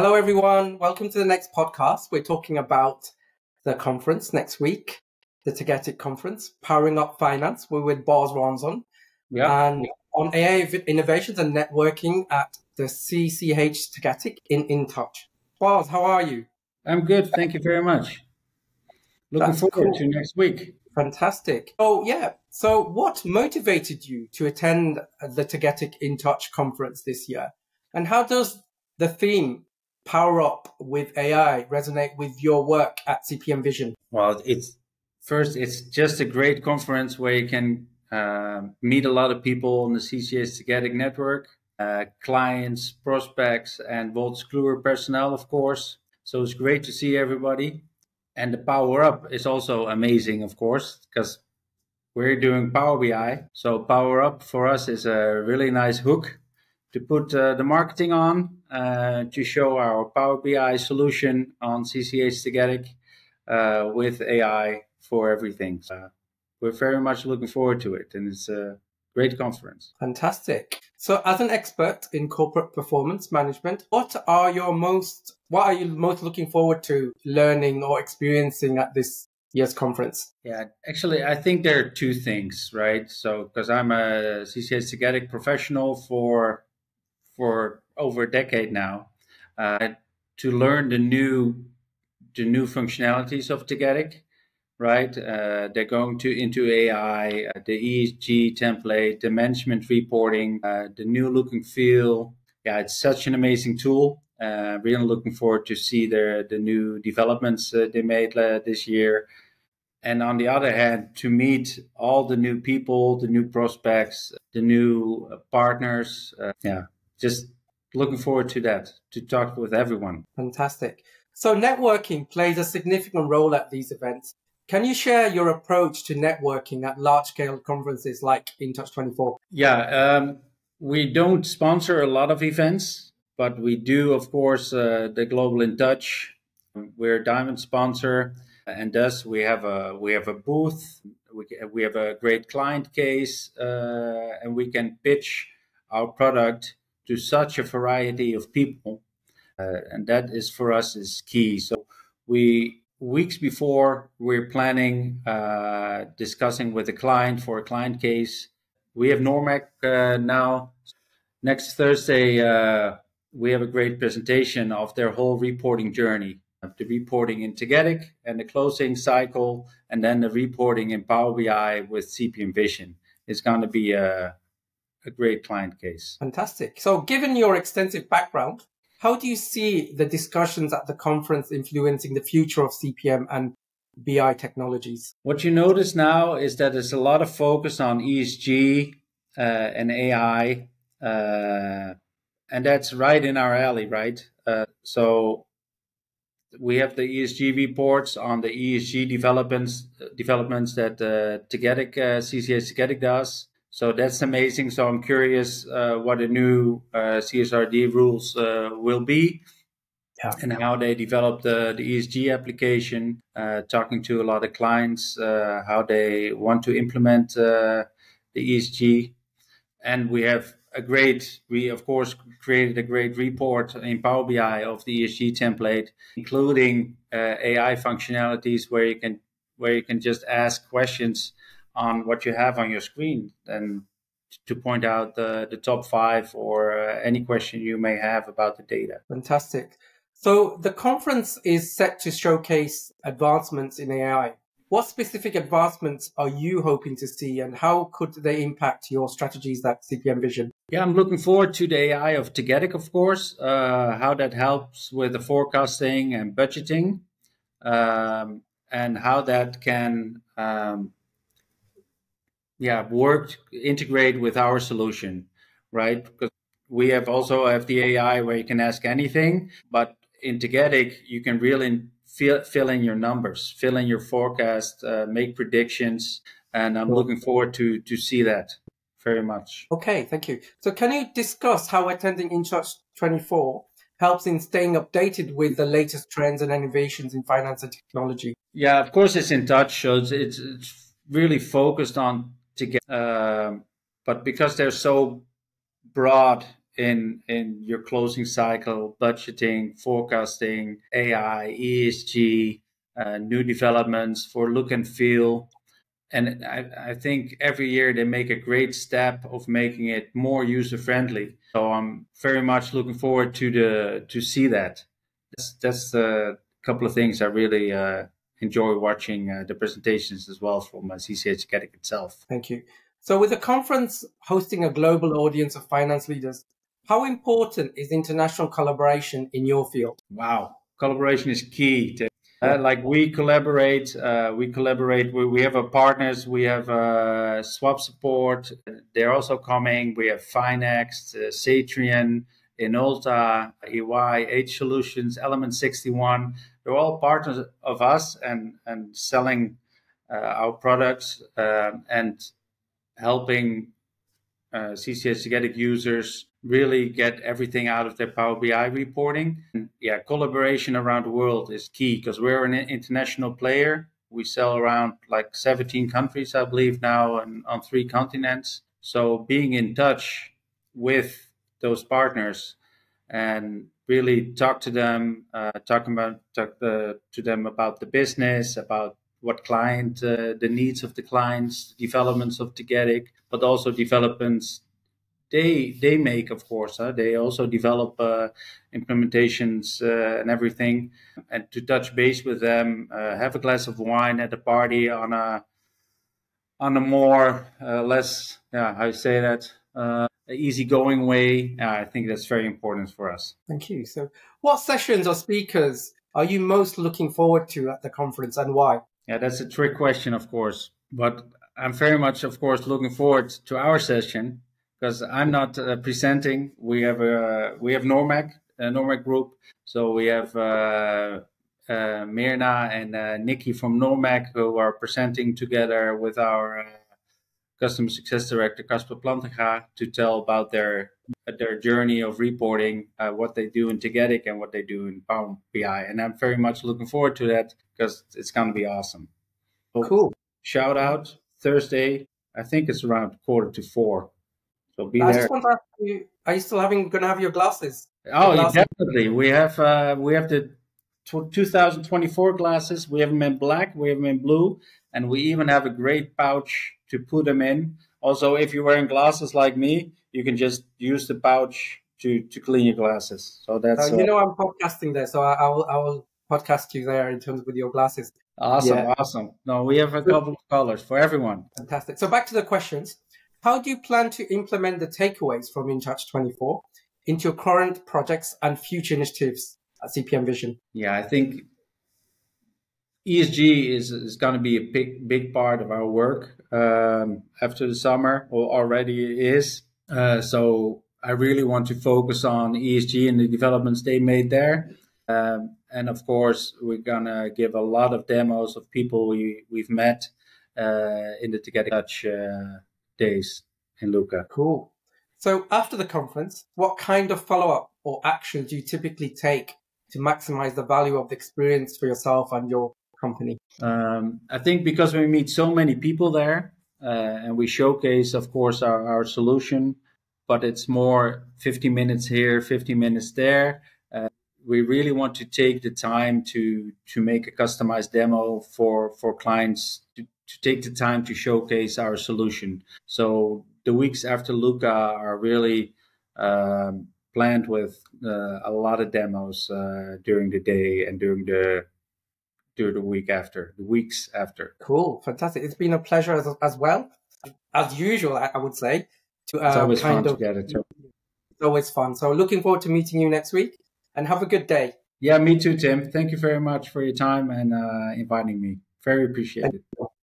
Hello, everyone. Welcome to the next podcast. We're talking about the conference next week, the Tagetik conference, Powering Up Finance. We're with Bas Ranzijn. Yeah. And on AI innovations and networking at the CCH Tagetik in In Touch. Bas, how are you? I'm good. Thank you very much. Looking That's forward cool. to next week. Fantastic. Oh, yeah. So, what motivated you to attend the Tagetik In Touch conference this year? And how does the theme power up with AI resonate with your work at CPM Vision? Well, it's first, it's just a great conference where you can uh, meet a lot of people on the CCH Tagetik network, uh, clients, prospects, and Wolters Kluwer personnel, of course. So it's great to see everybody. And the power up is also amazing, of course, because we're doing Power BI. So Power Up for us is a really nice hook to put uh, the marketing on uh, to show our Power BI solution on CCH Tagetik uh, with AI for everything. So we're very much looking forward to it, and it's a great conference. Fantastic. So, as an expert in corporate performance management, what are your most what are you most looking forward to learning or experiencing at this year's conference? Yeah, actually, I think there are two things, right? So, because I'm a CCH Tagetik professional for over a decade now uh, to learn the new the new functionalities of Tagetik. Right, uh, they're going to into AI, uh, the ESG template, the management reporting, uh, the new look and feel. Yeah, it's such an amazing tool. Uh, really looking forward to see the the new developments uh, they made this year and on the other hand to meet all the new people the new prospects the new partners yeah just looking forward to that, to talk with everyone. Fantastic. So networking plays a significant role at these events. Can you share your approach to networking at large scale conferences like InTouch 24? Yeah, um, we don't sponsor a lot of events, but we do, of course, uh, the Global InTouch. We're a diamond sponsor, and thus we have a we have a booth. We, we have a great client case, uh, and we can pitch our product to such a variety of people, uh, and that is for us is key. So we weeks before we're planning, uh, discussing with the client for a client case. We have Normac uh, now. Next Thursday, uh, we have a great presentation of their whole reporting journey of the reporting in Tagetik and the closing cycle, and then the reporting in Power BI with CPM Vision. It's going to be a, a great client case. Fantastic. So, given your extensive background, how do you see the discussions at the conference influencing the future of CPM and BI technologies? What you notice now is that there's a lot of focus on ESG uh, and AI, uh, and that's right in our alley, right? Uh, so we have the ESG reports on the ESG developments developments that uh, uh, CCH Tagetik does. So that's amazing. So I'm curious uh, what the new uh, CSRD rules uh, will be. Yeah. And how they develop the, the ESG application, uh, talking to a lot of clients, uh, how they want to implement uh, the ESG. And we have a great, we of course created a great report in Power BI of the ESG template, including AI functionalities where you can where you can just ask questions on what you have on your screen and to point out the, the top five or uh, any question you may have about the data. Fantastic. So the conference is set to showcase advancements in AI. What specific advancements are you hoping to see and how could they impact your strategies at CPM Vision? Yeah, I'm looking forward to the AI of Tagetik, of course, uh, how that helps with the forecasting and budgeting, um, and how that can um, yeah work integrate with our solution right? Because we have also have the ai where you can ask anything but in Tagetik, you can really fill, fill in your numbers fill in your forecast uh, make predictions and i'm looking forward to to see that very much. Okay thank you. So can you discuss how attending InTouch 24 helps in staying updated with the latest trends and innovations in finance and technology? Yeah of course it's InTouch so it's, it's, it's really focused on to get, uh, but because they're so broad in in your closing cycle, budgeting, forecasting, AI, ESG, uh, new developments for look and feel. And I, I think every year they make a great step of making it more user friendly. So I'm very much looking forward to the to see that. That's that's a couple of things I really uh, enjoy watching uh, the presentations as well from uh, CCH Tagetik itself. Thank you. So, with the conference hosting a global audience of finance leaders, how important is international collaboration in your field? Wow, collaboration is key. To, uh, like we collaborate, uh, we collaborate. We, we have our partners. We have uh, Swap Support. They're also coming. We have Finext, uh, Satrian, Inulta, EY, H Solutions, Element 61. They're all partners of us and and selling uh, our products um, and helping uh, CCH Tagetik users really get everything out of their Power BI reporting. And yeah, collaboration around the world is key because we're an international player. We sell around like 17 countries, I believe, now and on three continents. So being in touch with those partners and really talk to them, uh, talking about talk uh, to them about the business, about what client, uh, the needs of the clients, developments of Tagetik, but also developments they they make, of course. Huh? They also develop uh, implementations uh, and everything. And to touch base with them, uh, have a glass of wine at a party on a on a more uh, less yeah you say that uh, easygoing way. I think that's very important for us. Thank you. So, what sessions or speakers are you most looking forward to at the conference, and why? Yeah, that's a trick question, of course. But I'm very much, of course, looking forward to our session because I'm not uh, presenting. We have a we have Normac, a Normac Group. So we have uh, uh, Mirna and uh, Nikki from Normac who are presenting together with our uh, customer success director Casper Plantega to tell about their their journey of reporting, uh, what they do in Tagetik and what they do in Power BI. And I'm very much looking forward to that because it's going to be awesome. So cool. Shout out Thursday. I think it's around quarter to four. So be I there. just want to ask you: Are you still having going to have your glasses? Oh, glasses? definitely. We have uh, we have the 2024 glasses. We have them in black. We have them in blue, and we even have a great pouch to put them in. Also, if you're wearing glasses like me, you can just use the pouch to, to clean your glasses. So that's uh, you know I'm podcasting there, so I, I, will I will podcast you there in terms with your glasses. Awesome, yeah. awesome. No, we have a couple of colors for everyone. Fantastic. So back to the questions. How do you plan to implement the takeaways from InTouch 24 into your current projects and future initiatives at CPM Vision? Yeah, I think ESG is, is going to be a big big part of our work um, after the summer, or already is. Uh, so I really want to focus on ESG and the developments they made there. Um, and of course, we're gonna give a lot of demos of people we we've met uh, in the Tagetik Touch uh, days in Lucca. Cool. So after the conference, what kind of follow up or actions do you typically take to maximize the value of the experience for yourself and your company? Um, I think because we meet so many people there uh, and we showcase, of course, our, our solution, but it's more 50 minutes here, 50 minutes there. Uh, we really want to take the time to to make a customized demo for for clients to, to take the time to showcase our solution. So the weeks after Lucca are really um, planned with uh, a lot of demos uh, during the day and during the during the week after, the weeks after. Cool, fantastic! It's been a pleasure as, as well, as usual. I, I would say. To, uh, it's always kind fun of, together too. It's always fun. So looking forward to meeting you next week, and have a good day. Yeah, me too, Tim. Thank you very much for your time and uh, inviting me. Very appreciated.